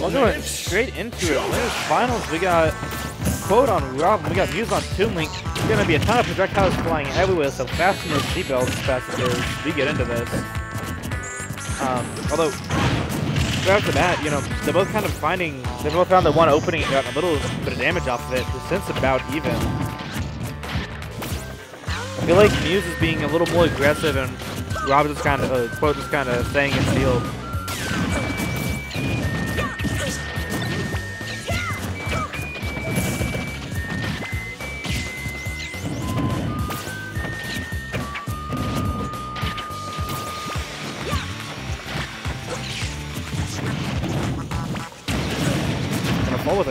We're going straight into it. Finals. We got quote on Rob. We got Muse on Toon Link. There's gonna be a ton of projectiles flying everywhere. So fasten your seatbelts fast as we get into this. Um, although right the bat, you know, they're both kind of finding. They both found the one opening and got a little bit of damage off of it. The sense about even. I feel like Muse is being a little more aggressive and Rob is kind of, uh, quote, just kind of staying in field.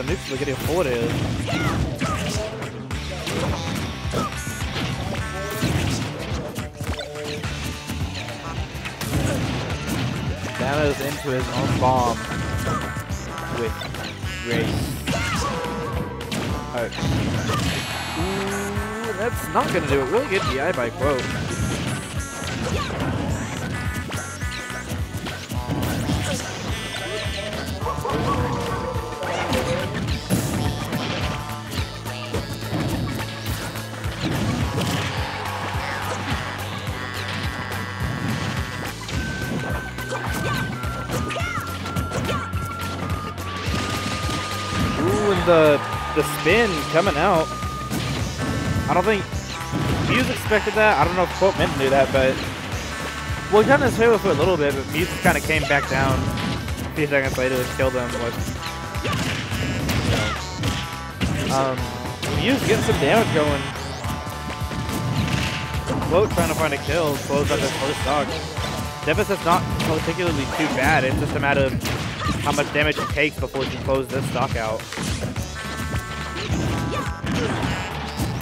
Fall with a nuke so getting forwarded. Thanos into his own bomb with Grace. Alright. Ooh, that's not gonna do it. Really good DI by Quote. The the spin coming out. I don't think Muse expected that. I don't know if Quote meant to do that, but well, he got in his favor for a little bit, but Muse kind of came back down a few seconds later and killed him with. You um, Muse getting some damage going. Quote trying to find a kill, close up his first stock. Deficit's not particularly too bad. It's just a matter of how much damage it takes before you close this stock out.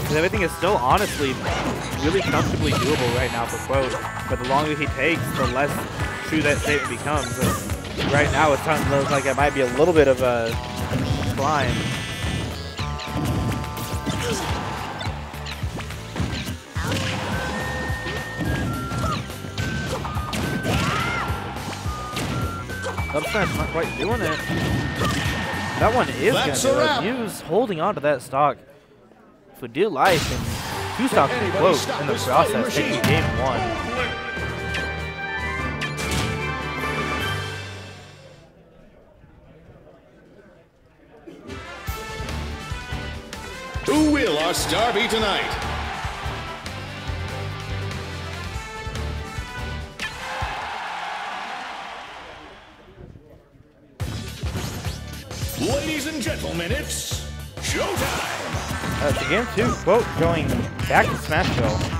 Because everything is still honestly really comfortably doable right now for Quote. But the longer he takes, the less true that statement becomes. And right now to look like it might be a little bit of a climb. Upside's not quite doing it. That one is That's gonna a do wrap. it. Muse holding on to that stock for dear life, and two stocks to anybody quote stop in the process, machine? game one. Who will our star be tonight? Ladies and gentlemen, it's showtime! Uh, to game two, quote going back to Smashville.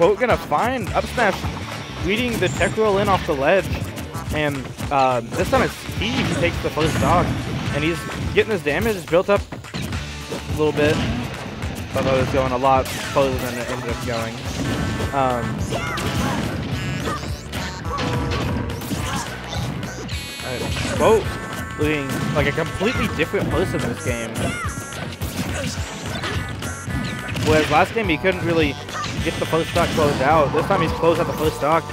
Quote gonna find up smash, leading the tech roll in off the ledge, and uh, this time it's Steve who takes the first dog, and he's getting his damage built up a little bit. Although it's going a lot closer than it ended up going. Um, Quote looking like a completely different person this game. Whereas last game he couldn't really get the first stock closed out. This time he's closed out the first stock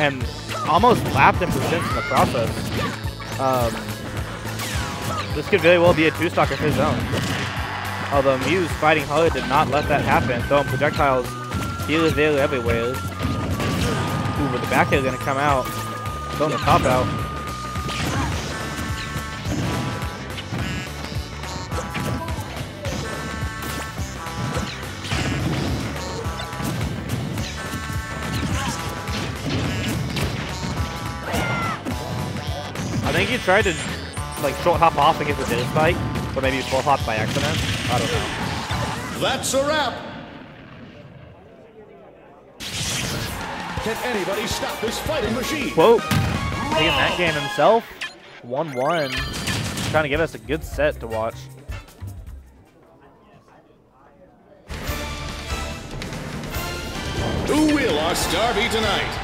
and almost lapped him for cents in the process. Um, this could very well be a two stock of his own. Although Muse fighting hard did not let that happen, throwing projectiles here, there, everywhere. Ooh, but the back air gonna come out, throwing the top out. Tried to like short hop off against the data spike, or maybe full hop by accident. I don't know. That's a wrap! Can anybody stop this fighting machine? Quote, taking that game himself. 1-1. Trying to give us a good set to watch. Who will our star be tonight?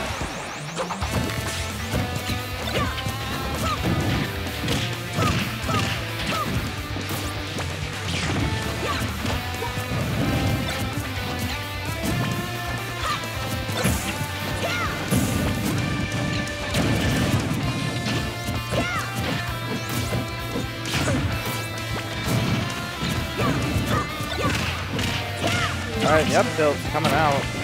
Yep, Bill's coming out.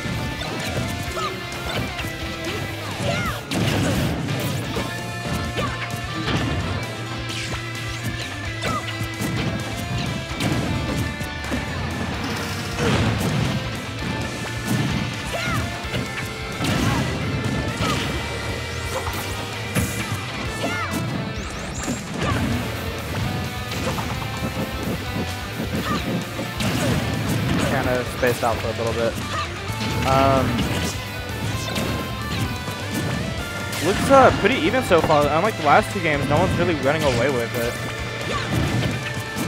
Spaced out for a little bit. Um, looks uh, pretty even so far. Unlike the last two games, no one's really running away with it.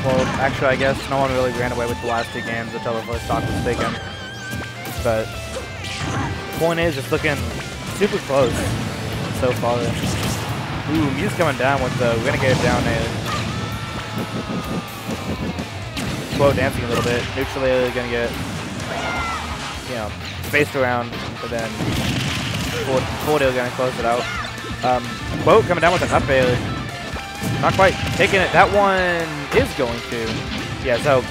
Well, actually, I guess no one really ran away with the last two games until the first stock was taken. But point is, it's looking super close so far. Ooh, Muse coming down with the Renegade down air. Slow dancing a little bit. Neutrally gonna get, know, spaced around, but then Fordill gonna close it out. Um, Quote coming down with an up air. Not quite taking it. That one is going to. Yeah, so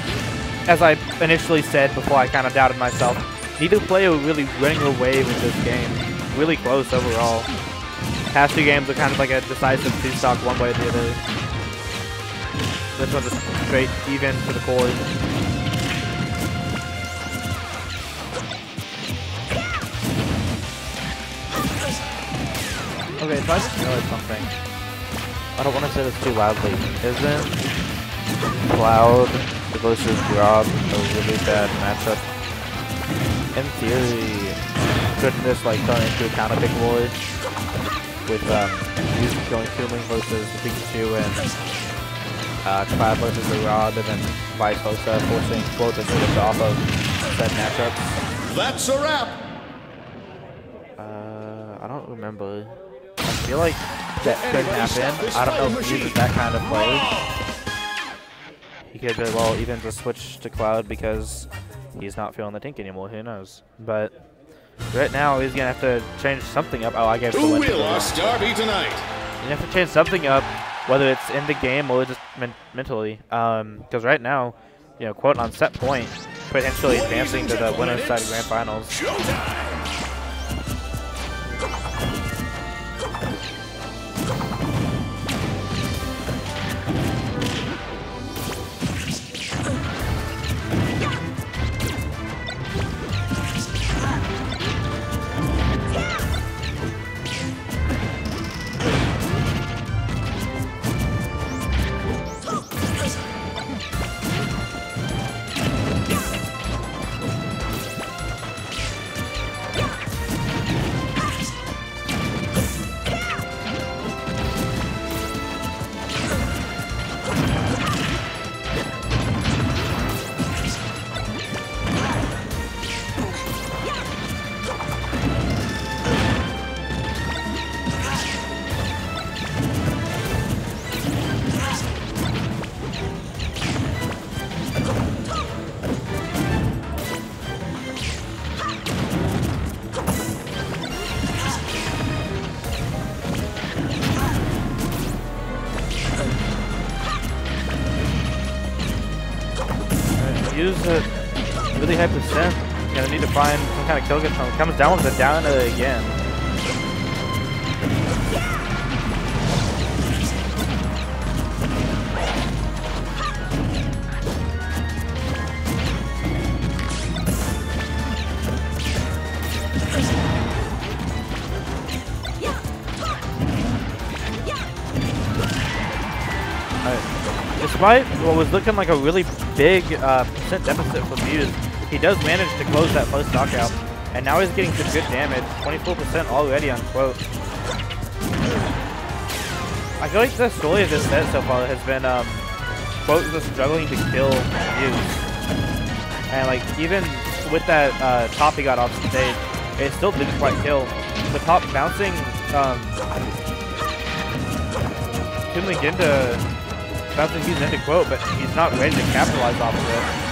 as I initially said before I kind of doubted myself, neither player really running away with this game. Really close overall. Past two games are kind of like a decisive two-stock one way or the other. This one's just straight even to the core. Okay, I just something. I don't want to say this too loudly. Isn't Cloud versus Grob a really bad matchup? In theory, couldn't this like turn into a counter pick war with um, you going Cooling versus Pikachu and uh, Cloud versus the Rod and then vice versa, forcing both to switch off of said matchups? That's a wrap! Uh, I don't remember. I feel like that could happen. I don't know if he uses that kind of play. He could very well even just switch to Cloud because he's not feeling the tank anymore. Who knows? But right now he's gonna have to change something up. Oh, I gave Who will our star be tonight? You have to change something up, whether it's in the game or just men mentally. Um, because right now, you know, quote on set point, potentially advancing to the winner's side grand finals. Showtime! Use really high percent. Gonna need to find some kind of kill from comes down with the down again. Despite what was looking like a really big uh, percent deficit for Muse, he does manage to close that first stock out. And now he's getting some good damage, 24% already on Quote. I feel like the story of this set so far has been um, Quote just struggling to kill Muse. And like even with that uh, top he got off stage, it still didn't quite kill. The top bouncing um, Kunlun Ginda bouncing Muse into Quote, but he's not ready to capitalize off of it.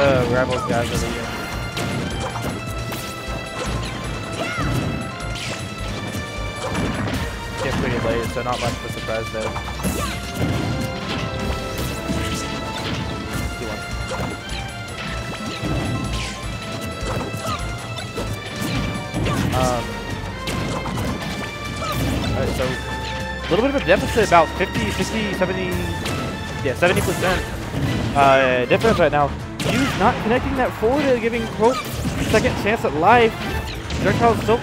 The Rebels guys are leaving. Get pretty late, so not much of a surprise there. Um, Alright, so a little bit of a deficit, about 50, 60, 70, yeah, 70% uh, difference right now. Not connecting that forward, uh, giving Quote second chance at life. Projectile's still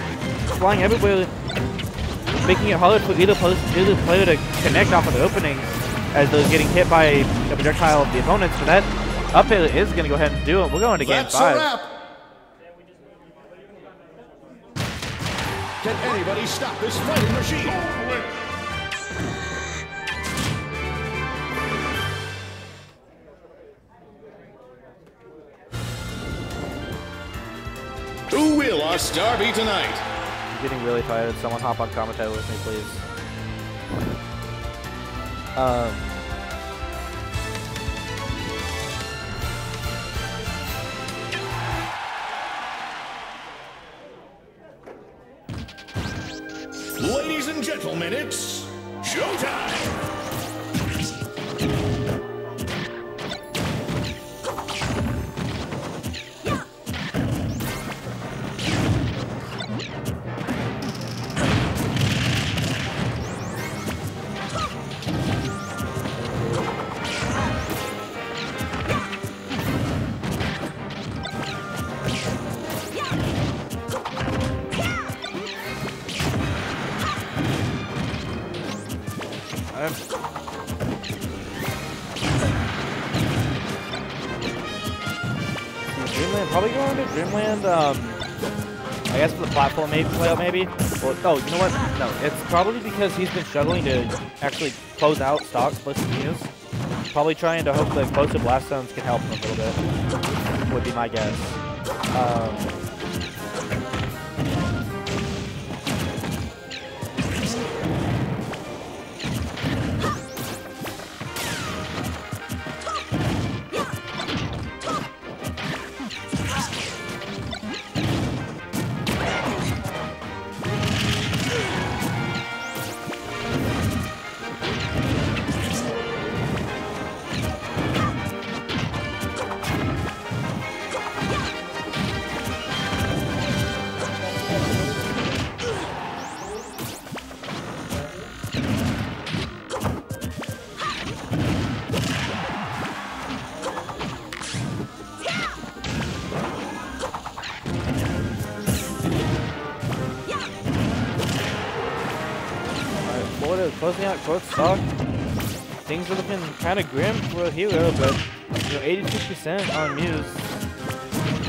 flying everywhere, making it harder for either, either player to connect off of the openings as they're getting hit by a projectile of the opponents. But that up air is going to go ahead and do it. We're going to game That's a five. wrap. Can anybody stop this fighting machine? Who will our star be tonight? I'm getting really tired. Someone hop on commentary with me, please. Um, Ladies and gentlemen, it's showtime! Dreamland. Um, I guess for the platform maybe layout maybe. Oh, you know what? No, it's probably because he's been struggling to actually close out stocks plus Muse. Probably trying to hope the explosive blast zones can help him a little bit. Would be my guess. Um, Out court stock. Things are looking kind of grim for a hero, but you know, 82% on Muse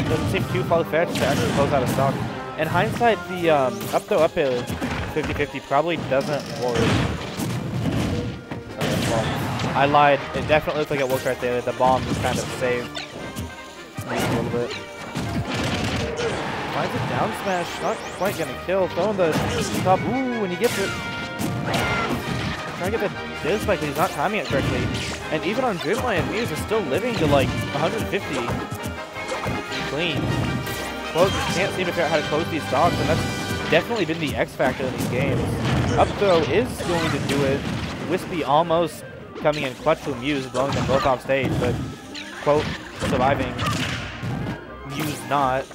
doesn't seem too far-fetched to actually close out a stock. In hindsight, the um, up throw up air 50-50 probably doesn't work. Well, I lied. It definitely looked like it worked right there. The bomb just kind of saved me a little bit. Finds a down smash, not quite gonna kill. Throwing the top, ooh, and he gets it. Trying to get the diz spike, but he's not timing it correctly. And even on Dreamland, Muse is still living to like 150 clean. Close, can't seem to figure out how to close these stocks, and that's definitely been the X factor in these games. Up throw is going to do it. Wispy almost coming in clutch for Muse, blowing them both off stage, but quote surviving. Muse not.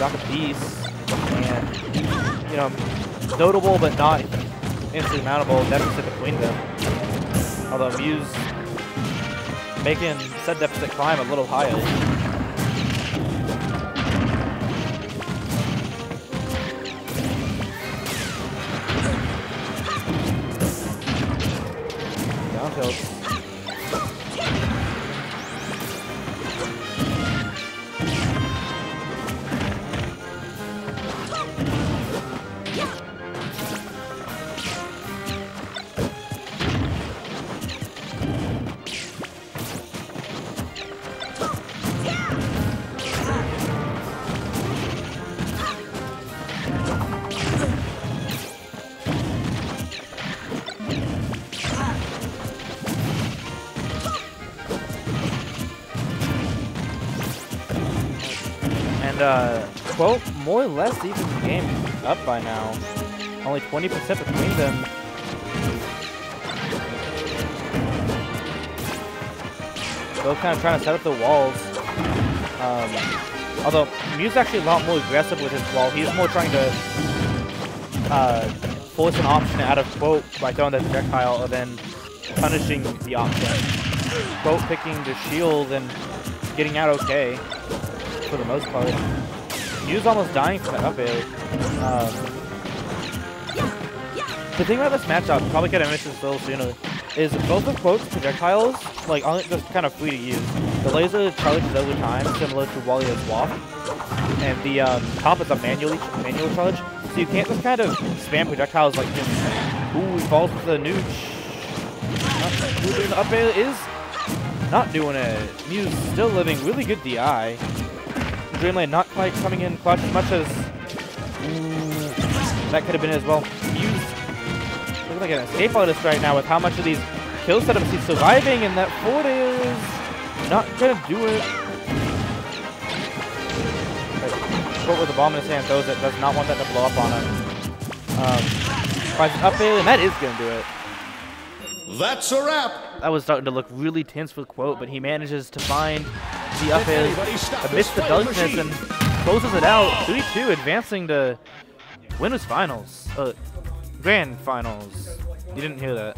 A beast. And, you know, notable but not insurmountable deficit between them. Although Muse making said deficit climb a little higher. Uh, quote, more or less even the game up by now. Only 20% between them. Both kind of trying to set up the walls. Um, although, Muse actually a lot more aggressive with his wall. He's more trying to uh, force an option out of quote by throwing the projectile and then punishing the option. Quote picking the shield and getting out okay for the most part. Muse almost dying from that up air. Um, the thing about this matchup, probably could have mentioned this a little sooner, is both of Quote's projectiles, like, aren't just kind of free to use. The laser charges over time, similar to Wario's Waft, and the um, top is a manually manual charge, so you can't just kind of spam projectiles like him. Ooh, he falls with the nooch. Not, the up air is not doing it. Muse still living really good DI. Dreamland not quite coming in clutch as much as ooh, that could have been as well. Muse looking like an escape artist right now with how much of these kill setups he's surviving, and that forward is not gonna do it. But with the bomb in his hand, throws it, does not want that to blow up on him. Um, finds an up air, and that is gonna do it. That's a wrap. That was starting to look really tense for Quote, but he manages to find the up air amidst the darkness and closes it out. 3-2, advancing to winners finals. Uh, grand finals. You didn't hear that.